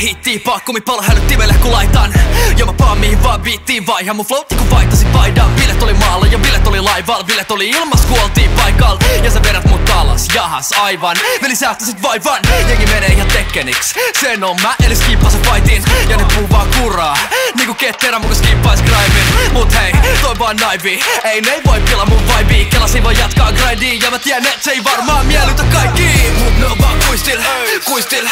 viittii Pakkumi palhälyttimelle kun laitan. Ja mä paan mihin vaan viittiin Vaihan mun flow kun vaihtasin paidan Bilet oli maalla ja bilet oli laival Bilet oli ilmas kun oltiin paikalla. Ja sä vedät mut alas, jahas aivan. Veli säästäsit vaivan Jengi menee ihan tekkeniks Sen on mä eli skippasin fightin. Ja ne puu vaan kuraa Niinku ketterä muka skippais grimin Mut hei, toi vaan naivi Ei ne voi pila mun vibe Kelasin vaan jatkaa grindiin Ja mä tiedän et se ei varmaan miellytä kaikki Mut ne on vaan kuistil, kuistil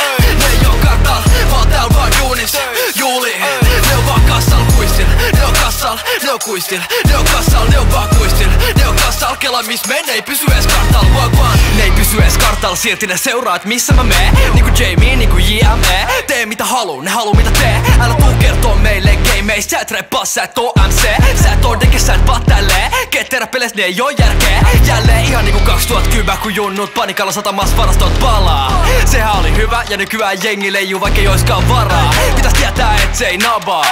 kuistil Ne on kassal, ne on vaan kuistil Ne on kassal, kela miss men ei pysy ees kartal one Ne ei pysy ees kartal, silti ne seuraa, et missä mä meen. Niinku Jamie, niinku JME Tee mitä haluu, ne haluu mitä tee. Älä tuu kertoo meille gameista. Sä et reppaa, sä et oo MC Sä et oo deke, sä et tälleen. Ketterä peles, ne ei oo järkeä. Jälleen ihan niinku 2010 kun junnut panikalla satamas varastot palaa. Sehän oli hyvä ja nykyään jengi leijuu vaikka ei oiskaan varaa. Pitäis tietää et se ei nabaa.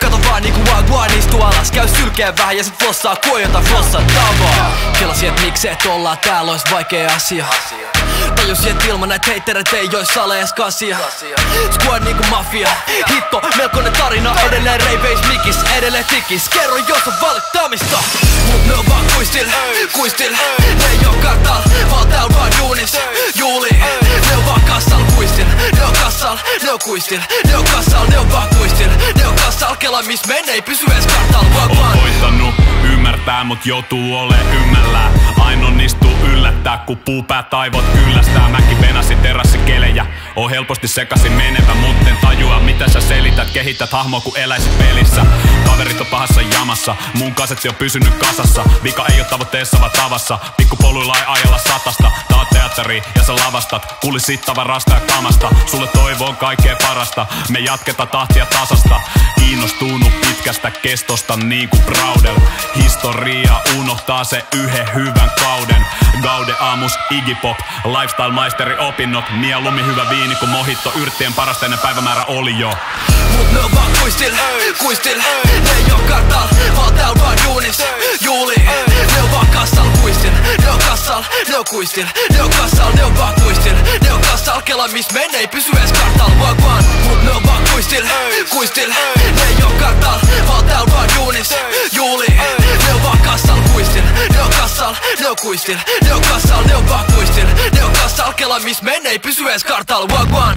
Kato vaan niinku Alas Käy sylkeä vähän ja sit flossaa kuojota flossaa tavaa Kelasin et miksei et ollaan täällä ois vaikea asia. Tajusin et ilman näitä heittereitä ei ois salees kasia. Squad niinku mafia Hitto, melkoinen tarina. Edelleen reiveis mikis, edelleen tikis. Kerro jos on valittamista. Mut ne on vaan kuistil, kuistil. Ne ei oo kartal, vaan tääl vaan duunis. Juuli, ne on vaan kassal kuistil. Ne on kassal, ne on kuistil kassal, kela miss men ei pysy ees kartal On ymmärtää, mut joutuu ole ymmällä Aina onnistuu yllättää, kun puupää taivot kyllästää. Mäkin penasin terassikelejä, on helposti sekasin menevä Mutten tajua, mitä sä selität, kehität hahmoa, kun eläisit pelissä. Kaverit on pahassa jamassa, mun kasetti on pysynyt kasassa. Vika ei oo tavoitteessa vaan tavassa, pikkupoluilla ei ajella satasta. Tää on teatteri ja sä lavastat, kuuli sittava rasta ja kamasta. Sulle toivoon kaikkea parasta, me jatketaan tahtia tasasta. Kiinnostunut pitkästä kestosta niin kuin Braudel Historia unohtaa se yhden hyvän kauden. Gaude aamus, Iggy Pop, lifestyle maisteri opinnot. Mieluummin hyvä viini kuin mohitto, yrttien parasta ennen päivämäärä oli jo. Mut ne on vaan kuistil, kuistil. Ne ei oo kartal, vaan tääl vaan duunis Juuli, ne on vaan kassal kuistil. Ne on kassal, ne on kuistil. Ne on kassal, ne on vaan kuistil. Ne on kassal, kela miss men ei pysy ees kartal Walk one, mut ne on vaan kuistil, kuistil. Ne ei oo kartal, vaan tääl vaan duunis kuistil Ne on kassal, ne on vaan kuistil Ne on kassal, kela miss men ei pysy ees kartal one